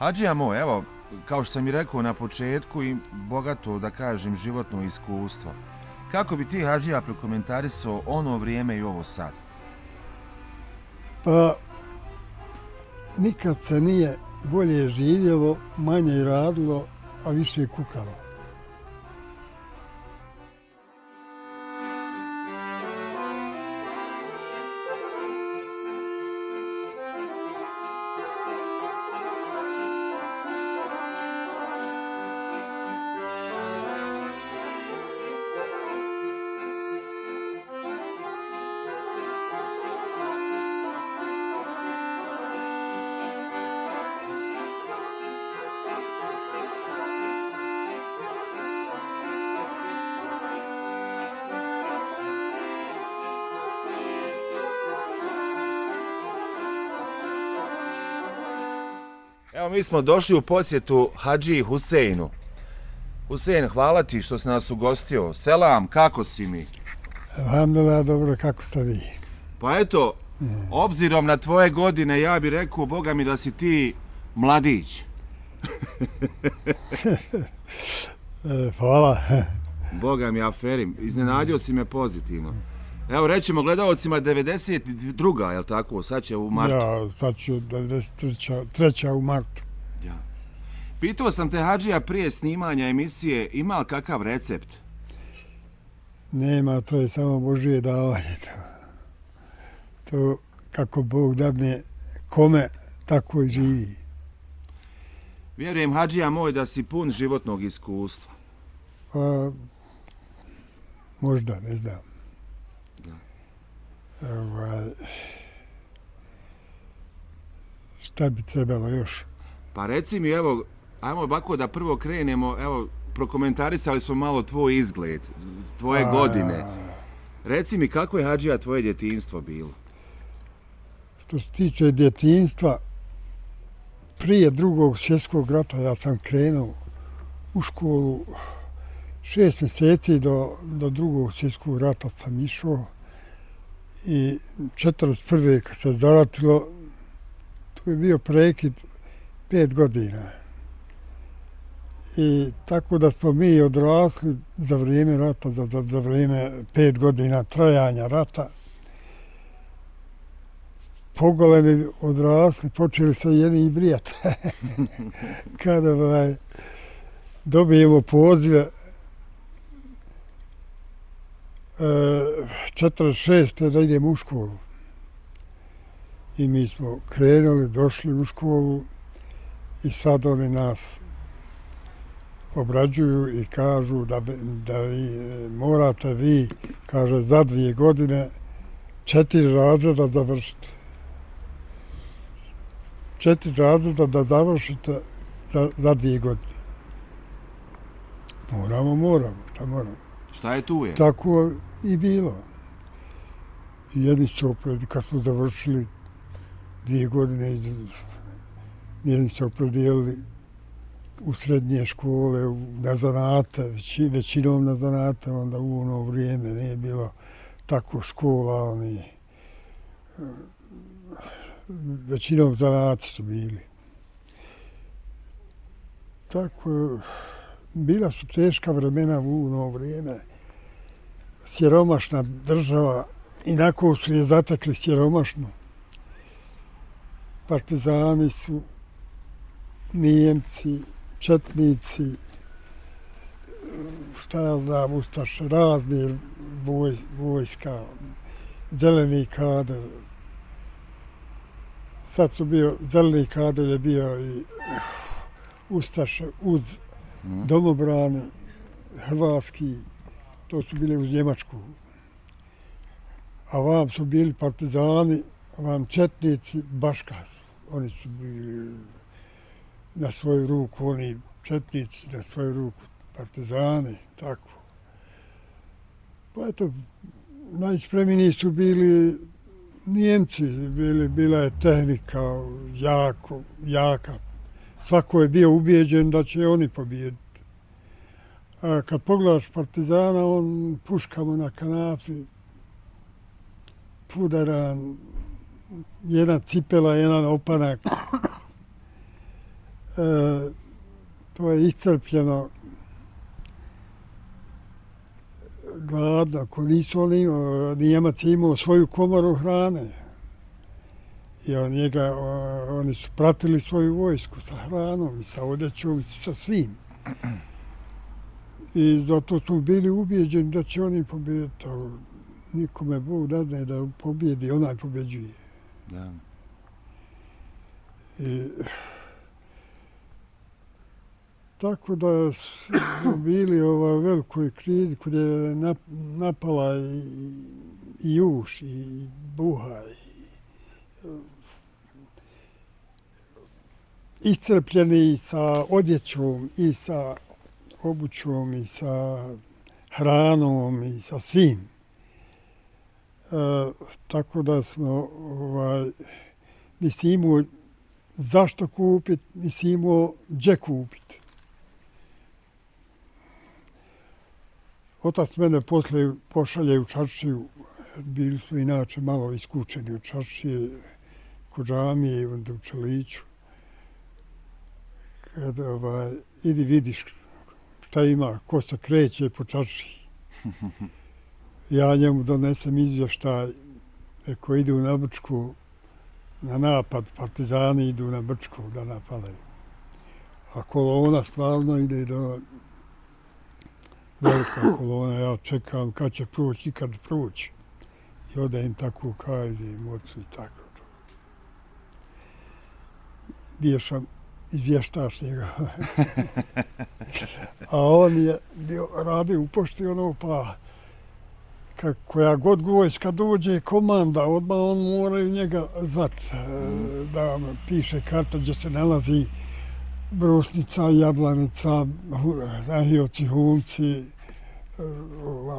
Hadžija moj, evo, kao što sam i rekao na početku i bogato, da kažem, životno iskustvo. Kako bi ti, Hadžija, prokomentarisao ono vrijeme i ovo sad? Pa, nikad se nije bolje živjelo, manje radilo, a više kukalo. Mi smo došli u posjetu Hadži Huseinu. Husein, hvala ti što si nas ugostio. Selam, kako si mi? Alhamdulillah, dobro, kako ste vi? Pa eto, obzirom na tvoje godine, ja bih rekao, Boga mi da si ti mladić. E, hvala. Boga mi aferim, iznenadio si me pozitivno. Evo, rećemo gledalcima 92. je li tako? Sad će u martu. Ja, sad ću 93. treća u martu. Ja. Pitao sam te, Hadžija, prije snimanja emisije, ima li kakav recept? Nema, to je samo Božije davanje. To, to kako Bog dadne kome, tako i živi. Vjerujem, Hadžija moj, da si pun životnog iskustva. Pa, možda, ne znam. Ovaj, šta bi trebalo još? Pa reci mi, evo, ajmo ovako da prvo krenemo, evo, prokomentarisali smo malo tvoj izgled, tvoje A, godine. Reci mi, kako je Hadžija tvoje djetinjstvo bilo? Što se tiče djetinstva, prije drugog svjetskog rata ja sam krenuo u školu šest mjeseci do, do drugog svjetskog rata sam išao i 41. kad se zaratilo, to je bio prekid pet godina. I tako da smo mi odrasli za vrijeme rata, za, za, za vrijeme pet godina trajanja rata, pogolemi odrasli, počeli se jedni i brijati. Kada ovaj, dobijemo pozive 46. da idem u školu. I mi smo krenuli, došli u školu i sad oni nas obrađuju i kažu da, da vi, morate vi, kaže, za dvije godine četiri razreda završiti. Četiri razreda da završite za, za dvije godine. Moramo, moramo, šta moramo. Šta je tu je? Tako i bilo. I jedni kad smo završili dvije godine, jedni su opredijelili u srednje škole, na zanata, većinom na zanata, onda u ono vrijeme nije bilo tako škola, oni e, većinom zanati su bili. Tako, bila su teška vremena u ono vrijeme. Sjeromašna država, inako su je zatekli sjeromašno. Partizani su Nijemci, Četnici, šta ja znam, Ustaš, razni voj, vojska, zeleni kader. Sad su bio, zeleni kader je bio i Ustaš uz Mhm. domobrani, hrvatski, to su bili uz Njemačku. A vam su bili partizani, vam četnici, baška. Oni su bili na svoju ruku, oni četnici na svoju ruku, partizani, tako. Pa eto, najspremniji su bili Nijemci, bili, bila je tehnika jako, jaka, svako je bio ubijeđen da će oni pobijediti. A kad pogledaš Partizana, on puškamo na kanapi, pudaran, jedna cipela, jedan opanak. E, to je iscrpljeno gladno, ako nisu oni, Nijemac imao svoju komoru hrane. I on njega, oni su pratili svoju vojsku sa hranom i sa odjećom i sa svim. I zato su bili ubijeđeni da će oni pobjediti, ali nikome Bog dadne da pobjedi, onaj pobjeđuje. Da. I, tako da smo bili u ovoj velikoj krizi kod je napala i, i uš i buha i iscrpljeni sa odjećom i sa obućom i sa hranom i sa svim. E, tako da smo ovaj, nisi imao zašto kupit, nisi imao gdje kupit. Otac mene posle pošalje u Čačiju, bili smo inače malo iskučeni u Čačiji, kod džamije i onda u Čeliću. Kada ovaj, idi vidiš šta ima, ko se kreće po Čaršiji. Ja njemu donesem izvještaj, e, ko ide u Nabrčku na napad, partizani idu na Brčku da napadaju. A kolona stvarno ide do velika kolona, ja čekam kad će proći i kad proći. I ode im tako kaže im ocu i tako to. Bio sam izvještaš njega. A on je bio, radi u pošti ono pa koja god vojska dođe komanda, odmah on mora njega zvat mm. da piše karta gdje se nalazi brusnica, jablanica, nahioci, humci, e,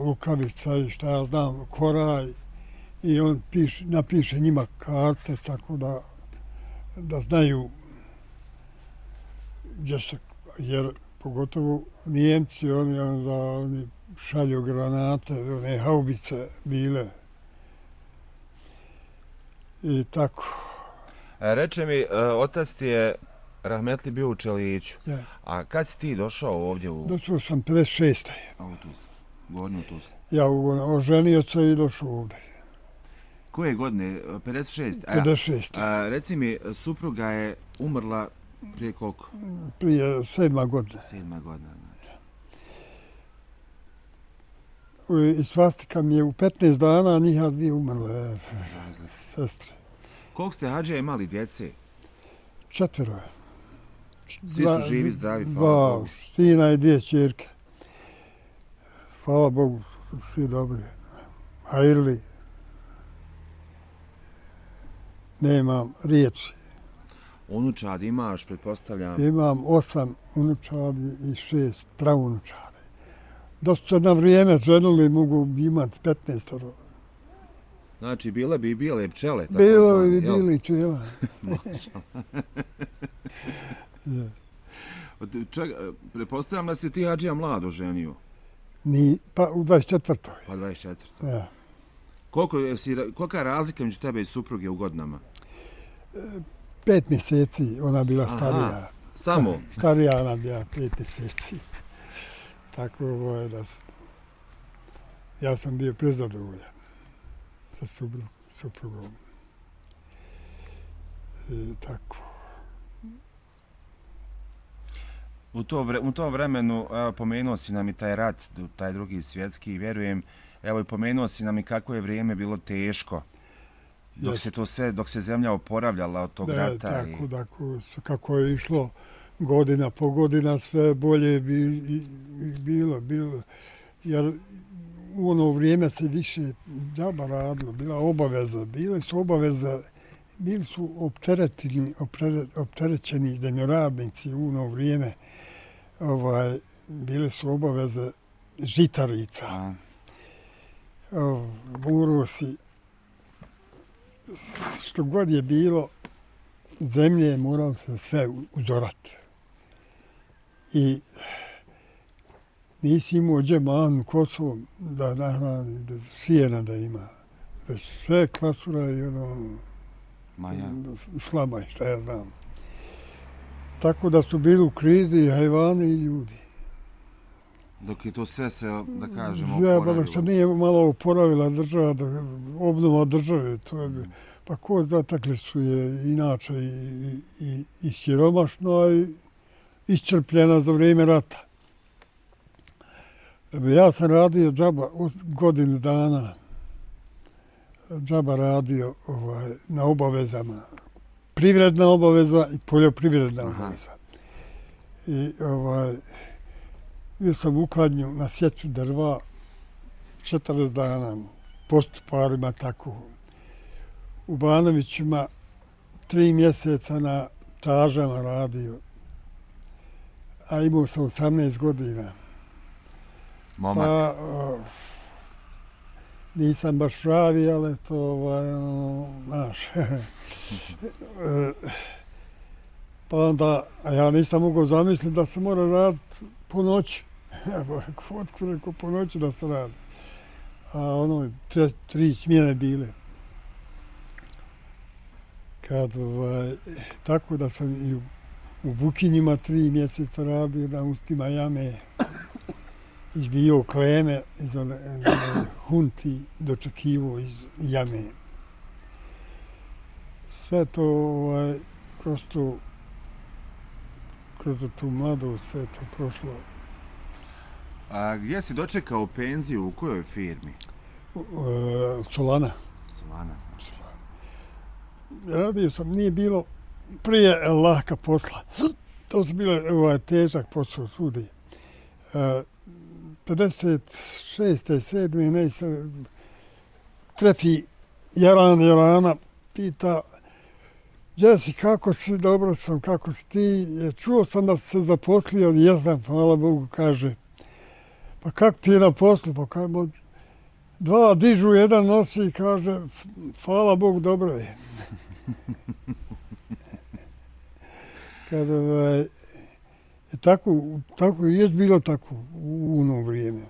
lukavica i šta ja znam, koraj. I on piše, napiše njima karte tako da, da znaju gdje se, jer pogotovo Nijemci, oni, onda, oni šalju granate, one haubice bile. I tako. E, reče mi, e, otac ti je Rahmetli bio u Čeliću. Ja. A kad si ti došao ovdje u... Došao sam 56. A u Tuzlu. Govorni u Tuzlu. Ja u, oženio se i došao ovdje. Koje godine? 56? 56. A, a, reci mi, supruga je umrla prije koliko? Prije sedma godina. Sedma godina. i svastika mi je u 15 dana, a njiha dvije umrle, sestre. Koliko ste hađe imali djece? Četvero. Svi su živi, zdravi, hvala Bogu. Sina i dvije čirke. Hvala Bogu, svi dobri. Hajrli. Nemam riječi. Unučad imaš, pretpostavljam? Imam osam unučadi i šest pravunučadi da su se na vrijeme ženili, mogu imati 15 oro. Znači, bile bi i bile pčele. Tako Bilo bi bili pčele. Ček, prepostavljam da si ti Hadžija mlado ženio. Ni, pa u 24. Pa 24. Ja. Koliko je, si, kolika je razlika među tebe i supruge u godinama? E, pet mjeseci ona bila Aha, starija. Samo? Starija ona bila pet mjeseci tako je da sam, ja sam bio prezadovoljan sa suprugom. I tako. U, to vre, u tom vremenu evo, pomenuo si nam i taj rat, taj drugi svjetski, vjerujem, evo i pomenuo si nam i kako je vrijeme bilo teško. Dok se to sve, dok se zemlja oporavljala od tog da, rata. Tako, i... tako, kako je išlo, godina po godina sve bolje bi bilo, bilo. Jer u ono vrijeme se više džaba radilo, bila obaveza, bile su obaveze, bili su opteretini, opterećeni zemljoradnici u ono vrijeme, ovaj, bile su obaveze žitarica, murosi, što god je bilo, zemlje je moralo se sve uzorati i nisi imao džeman Kosovo da nahrani, da sijena da ima. Već sve klasura i ono... Maja. Slaba, šta ja znam. Tako da su bili u krizi i hajvani i ljudi. Dok je to sve se, da kažemo, oporavilo. Ja, dok se nije malo oporavila država, da, obnova države, to je bi... Pa ko zatakli su je inače i, i, i siromašno i iscrpljena za vrijeme rata. Ja sam radio džaba godinu dana. Džaba radio ovaj, na obavezama. Privredna obaveza i poljoprivredna obaveza. I ovaj, bio sam u Kladnju na sjeću drva 40 dana postuparima tako. U Banovićima tri mjeseca na tažama radio. A imao sam 18 godina. Momak. Pa, nisam baš pravi, ali to, ovaj, ono, znaš. pa onda, ja nisam mogao zamisliti da se mora raditi po noći. Evo, otko rekao po noći da se radi. A ono, tre, tri smjene bile. Kad, ovaj, tako da sam i u, u Bukinjima tri mjeseca radio, da ustima jame izbio kleme iz one, iz one hunti dočekivo iz jame. Sve to ovaj, kroz tu kroz tu mladost sve to prošlo A gdje si dočekao penziju, u kojoj firmi? Uh, Solana. Solana, znaš. Solana. Radio sam, nije bilo prije lahka posla. To su bile ovaj, težak posao svudi. Uh, 56. 7. ne se trefi Jaran Jarana, pita Jesi, kako si, dobro sam, kako si ti? Čuo sam da se zaposlio, jesam, hvala Bogu, kaže. Pa kako ti je na poslu? Pa kaže, dva dižu, jedan nosi i kaže, hvala Bogu, dobro je. Kada ovaj, je tako, tako je bilo tako u ono vrijeme.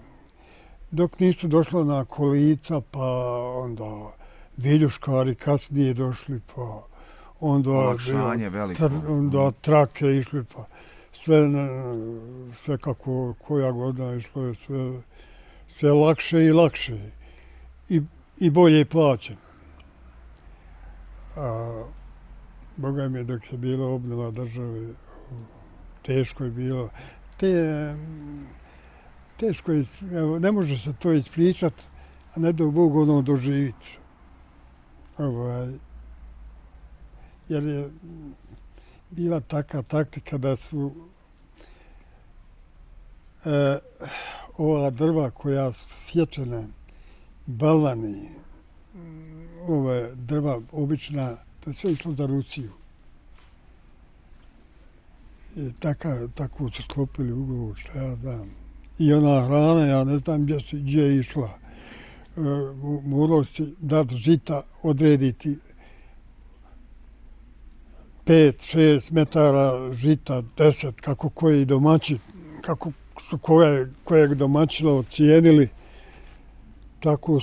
Dok nisu došla na kolica, pa onda viljuškari kasnije došli, pa onda... Olakšanje veliko. Onda trake išli, pa sve, sve kako koja godina išlo je sve, sve lakše i lakše i, i bolje plaćen. A, Boga mi dok je bila obnova države, teško je bilo. Te, teško je, evo, ne može se to ispričat, a ne dok Bog ono doživit. Ovaj, jer je bila taka taktika da su e, ova drva koja sječene, sječena, balvani, ova drva obična, to je sve išlo za Rusiju. I taka, tako su sklopili ugovor, što ja znam. I ona hrana, ja ne znam gdje, su, gdje je išla. Eh, e, morao si dat žita, odrediti pet, šest metara žita, deset, kako koji domaći, kako su koje, kojeg domaćila ocijenili, tako,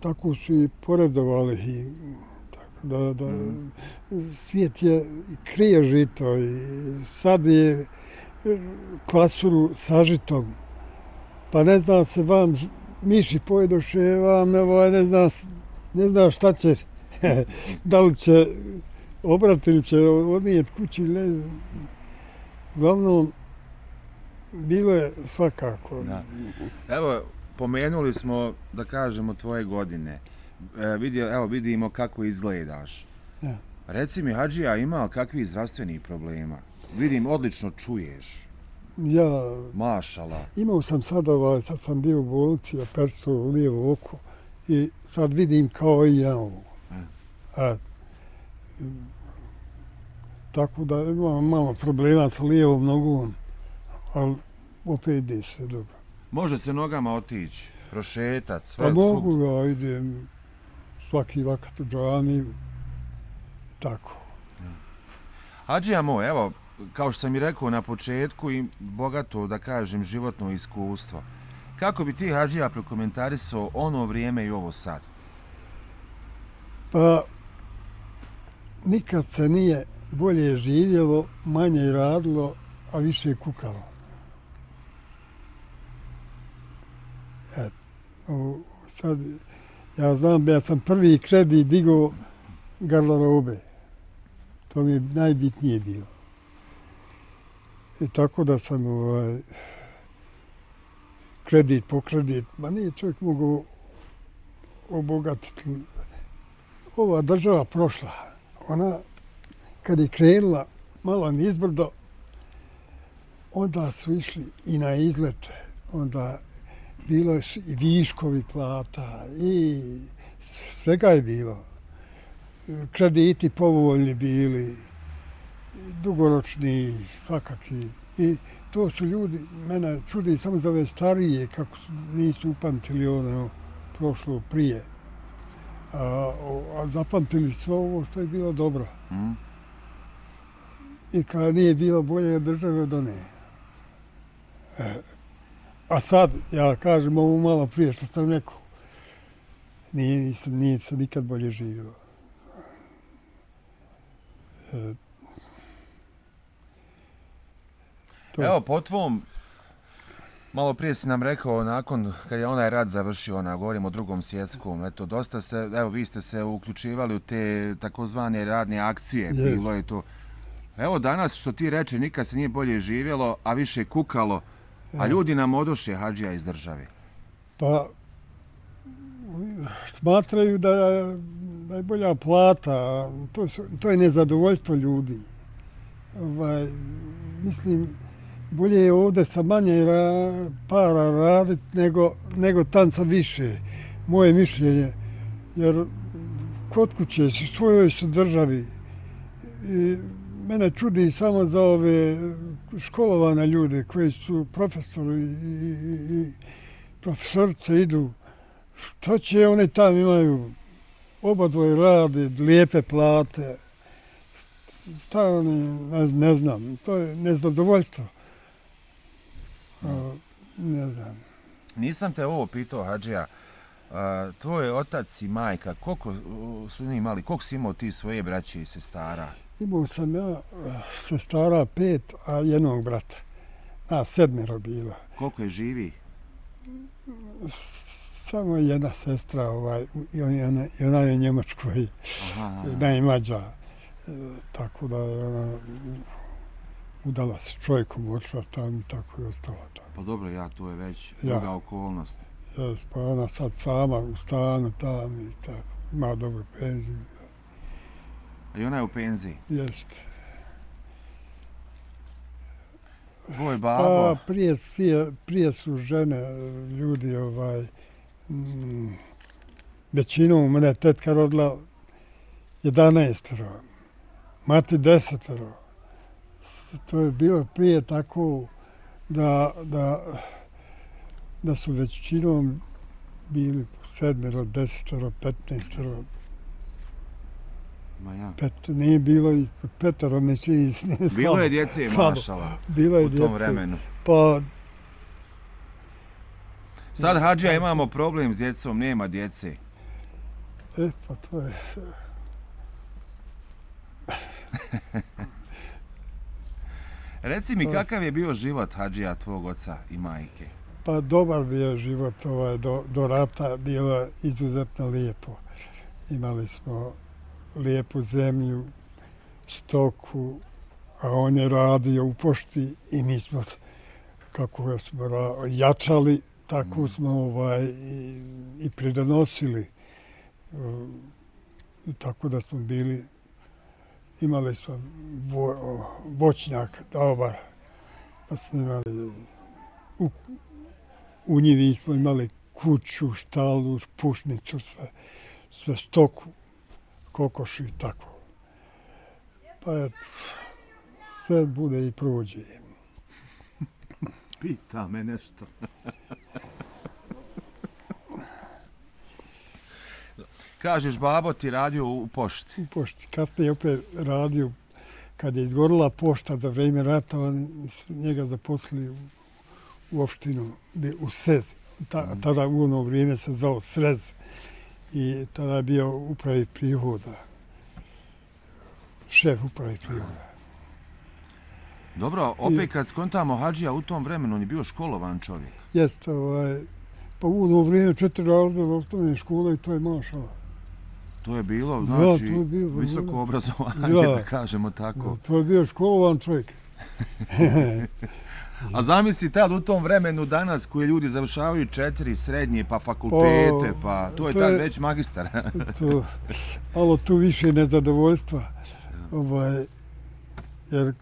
tako su i poredovali. I, tako da, da, mm. Svijet je krije žito i sad je klasuru sa žitom. Pa ne zna se vam, miši pojedoše, vam ne, ne zna, ne zna šta će, da li će obrati ili će odnijet kući ili ne. Uglavnom, Bilo je svakako. Da. Evo, pomenuli smo, da kažemo, tvoje godine. E, vidio, evo, vidimo kako izgledaš. Ja. Reci mi, Hadžija, ima li kakvi zdravstveni problema? Vidim, odlično čuješ. Ja... Mašala. Imao sam sad, ovaj, sad sam bio u bolnici, opercu lijevo oko i sad vidim kao i ja ovo. E. A, tako da imam malo problema sa lijevom nogom ali opet ide se dobro. Može se nogama otići, prošetat, sve? Pa mogu ja idem svaki vakat u džami, tako. Ađija moj, evo, kao što sam i rekao na početku i bogato, da kažem, životno iskustvo. Kako bi ti, Hadžija, prokomentarisao ono vrijeme i ovo sad? Pa, nikad se nije bolje je živjelo, manje je radilo, a više kukalo. O, sad, ja znam da ja sam prvi kredit digao garderobe. To mi je najbitnije bilo. I tako da sam ovaj, kredit po kredit, ma nije čovjek mogu obogatiti. Ova država prošla, ona kad je krenula malo nizbrdo, onda su išli i na izlete, onda bilo su i viškovi plata i svega je bilo. Krediti povoljni bili, dugoročni, svakakvi. I to su ljudi, mene čudi samo za ove starije, kako su, nisu upamtili ono prošlo prije. A, a zapamtili sve ovo što je bilo dobro. Mm. I kada nije bilo bolje države do ne. E, a sad, ja kažem ovo malo prije što sam rekao, nije, nije, nije se nikad bolje živjelo. E, to. Evo, po tvom, malo prije si nam rekao, nakon kad je onaj rad završio, ona, govorimo o drugom svjetskom, eto, dosta se, evo, vi ste se uključivali u te takozvane radne akcije, yes. bilo je to. Evo danas, što ti reče, nikad se nije bolje živjelo, a više kukalo, a ljudi nam odoše hađija iz države. Pa, smatraju da je, najbolja plata, to, su, to je nezadovoljstvo ljudi. Ovaj, mislim, bolje je ovdje sa manje ra, para raditi nego, nego tam sa više. Moje mišljenje, jer kod kuće si svojoj su državi. I mene čudi samo za ove školovane ljude koji su profesori i, i, profesorce idu. Šta će oni tam imaju? Oba dvoje rade, lijepe plate. Šta oni, ne, ne znam, to je nezadovoljstvo. O, ne znam. Nisam te ovo pitao, Hadžija. tvoj otac i majka, koliko su oni imali, koliko si imao ti svoje braće i sestara? Imao sam ja eh, sestara pet, a jednog brata. Na sedmero bilo. Koliko je živi? Samo jedna sestra, ovaj, i ona, i ona je Njemačkoj, najmlađa. Eh, tako da je ona udala se čovjekom, odšla tam i tako je ostala tamo. Pa dobro, ja, to je već ja. druga okolnost. Jes, pa ona sad sama u stanu tam i tako. Ima dobro penziju. I ona je u penziji? Jest. Tvoj babo? Pa, prije, prije, prije su žene, ljudi, ovaj, mm, većinom mene tetka rodila 11 mati 10 To je bilo prije tako da, da, da su većinom bili sedmero, desetoro, petnaestoro, Ma ja. Pet, nije bilo i petaro, ne čini Bilo je djece, mašala, bilo je u tom vremenu. Pa, Sad, Hadžija, imamo problem s djecom, nema djece. E, pa to je... Reci mi, kakav je bio život Hadžija, tvog oca i majke? Pa, dobar bio život ovaj, do, do rata, bilo izuzetno lijepo. Imali smo lijepu zemlju, stoku, a on je radio u pošti i mi smo, kako smo jačali, tako mm. smo ovaj, i, i pridonosili. tako da smo bili, imali smo vo, voćnjak dobar, pa smo imali, u, u njivi smo imali kuću, štalu, pušnicu, sve, sve stoku kokoši i tako. Pa je, sve bude i prođe. Pita me nešto. Kažeš, babo ti radio u pošti. U pošti. Kasnije je opet radio, kad je izgorila pošta za vreme rata, njega zaposlili u, u opštinu, u Srez. Ta, tada u ono vrijeme se zvao Srez i tada je bio upravi prihoda. šef uprave prihoda. Dobro, opet kad skontamo Hadžija u tom vremenu, on je bio školovan čovjek. Jeste, ovaj, pa u ono vrijeme četiri razreda osnovne škole i to je mašala. To je bilo, Ja, znači, to je bio, visoko obrazovanje, Ja. da kažemo tako. To je bio školovan čovjek. A zamisli tad u tom vremenu danas koji ljudi završavaju četiri srednje pa fakultete, Pa, to je to tad već magistar. to, malo tu više nezadovoljstva. Ovaj, jer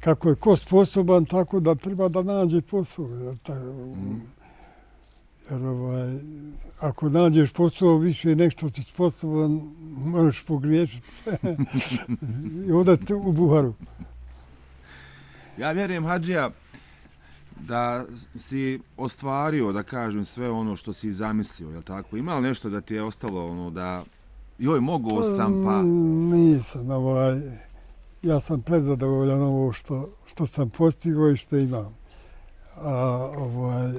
kako je ko sposoban, tako da treba da nađe posao. Jer, ta, jer ovaj, ako nađeš posao više nek što si sposoban, možeš pogriješiti. I onda te u buharu. Ja vjerujem, Hadžija, da si ostvario, da kažem, sve ono što si zamislio, je tako? Ima li nešto da ti je ostalo, ono, da joj, mogu sam, pa... Mm, Nisam, ovaj, ja sam prezadovoljan ovo što, što sam postigao i što imam. A ovaj,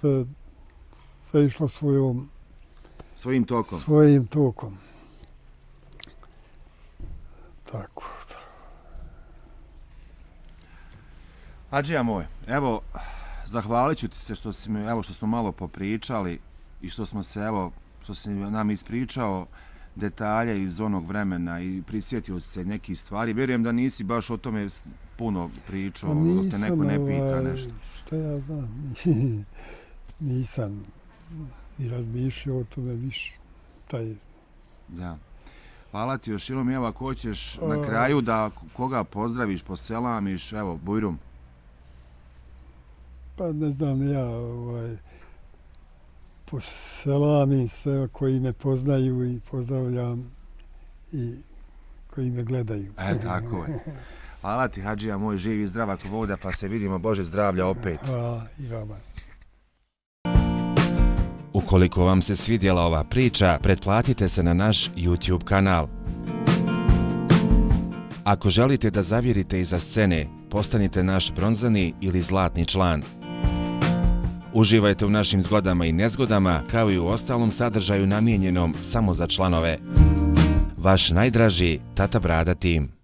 sve, sve išlo svojom, Svojim tokom. svojim tokom. Tako. Hadžija moj, evo, zahvalit ću ti se što si mi, evo, što smo malo popričali i što smo se, evo, što si nam ispričao detalje iz onog vremena i prisjetio se nekih stvari. Vjerujem da nisi baš o tome puno pričao, Pa dok te neko ne pita ovaj, nešto. Šta ja znam, nisam ni razmišljao o tome više. Taj, Da. Hvala ti još jednom, evo, ako hoćeš na kraju da koga pozdraviš, poselamiš, evo, Bujrum. Pa ne znam ja, ovaj, poselamim sve koji me poznaju i pozdravljam i koji me gledaju. E, tako je. Hvala ti, Hadžija, moj živi i zdrav ako voda, pa se vidimo, Bože zdravlja opet. Hvala i vama. Ukoliko vam se svidjela ova priča, pretplatite se na naš YouTube kanal. Ako želite da zavjerite iza scene, postanite naš bronzani ili zlatni član. Uživajte u našim zgodama i nezgodama, kao i u ostalom sadržaju namijenjenom samo za članove. Vaš najdraži Tata Brada Tim.